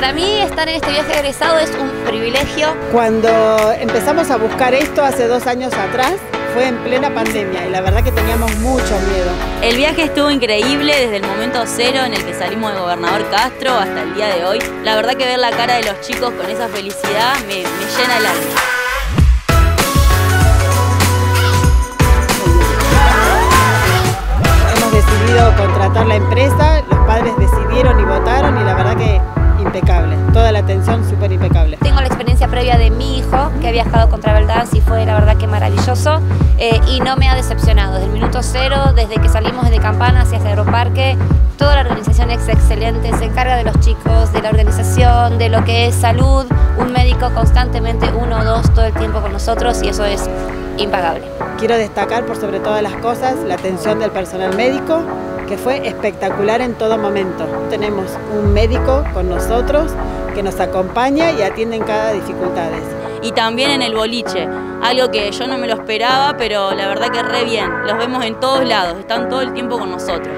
Para mí estar en este viaje egresado es un privilegio. Cuando empezamos a buscar esto hace dos años atrás, fue en plena pandemia y la verdad que teníamos mucho miedo. El viaje estuvo increíble desde el momento cero en el que salimos de Gobernador Castro hasta el día de hoy. La verdad que ver la cara de los chicos con esa felicidad me, me llena el alma. Que ha viajado con Travel y fue la verdad que maravilloso eh, y no me ha decepcionado. Desde el minuto cero, desde que salimos desde Campana hacia Aeroparque, toda la organización es excelente, se encarga de los chicos, de la organización, de lo que es salud, un médico constantemente, uno o dos, todo el tiempo con nosotros y eso es impagable. Quiero destacar por sobre todas las cosas la atención del personal médico, que fue espectacular en todo momento. Tenemos un médico con nosotros que nos acompaña y atiende en cada dificultad. Y también en el boliche, algo que yo no me lo esperaba, pero la verdad que re bien. Los vemos en todos lados, están todo el tiempo con nosotros.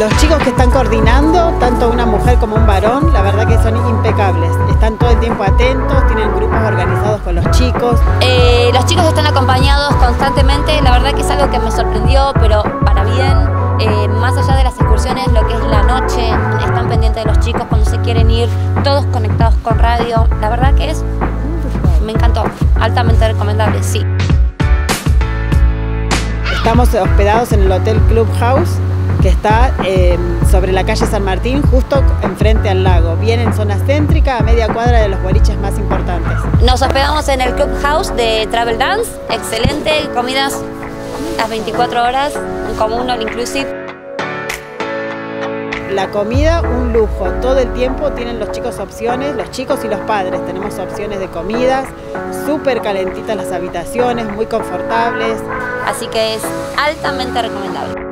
Los chicos que están coordinando, tanto una mujer como un varón, la verdad que son impecables. Están todo el tiempo atentos, tienen grupos organizados con los chicos. Eh, los chicos están acompañados constantemente, la verdad que es algo que me sorprendió, pero con radio. La verdad que es, me encantó, altamente recomendable, sí. Estamos hospedados en el Hotel Clubhouse que está eh, sobre la calle San Martín, justo enfrente al lago, bien en zona céntrica, a media cuadra de los boliches más importantes. Nos hospedamos en el Clubhouse de Travel Dance, excelente, comidas las 24 horas, como un all inclusive. La comida, un lujo. Todo el tiempo tienen los chicos opciones, los chicos y los padres. Tenemos opciones de comidas, súper calentitas las habitaciones, muy confortables. Así que es altamente recomendable.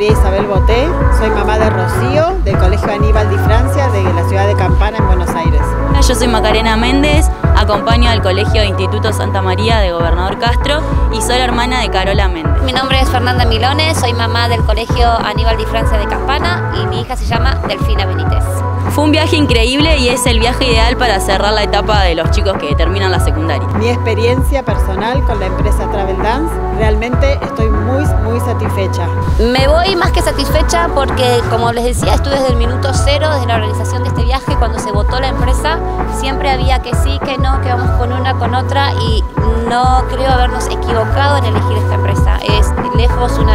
María Isabel Boté, soy mamá de Rocío, del Colegio Aníbal Di soy Macarena Méndez, acompaño al Colegio Instituto Santa María de Gobernador Castro y soy la hermana de Carola Méndez. Mi nombre es Fernanda Milones, soy mamá del Colegio Aníbal Di Francia de Campana y mi Fue un viaje increíble y es el viaje ideal para cerrar la etapa de los chicos que terminan la secundaria. Mi experiencia personal con la empresa Travel Dance, realmente estoy muy, muy satisfecha. Me voy más que satisfecha porque, como les decía, estuve desde el minuto cero, desde la organización de este viaje, cuando se votó la empresa, siempre había que sí, que no, que vamos con una, con otra y no creo habernos equivocado en elegir esta empresa. Es lejos una.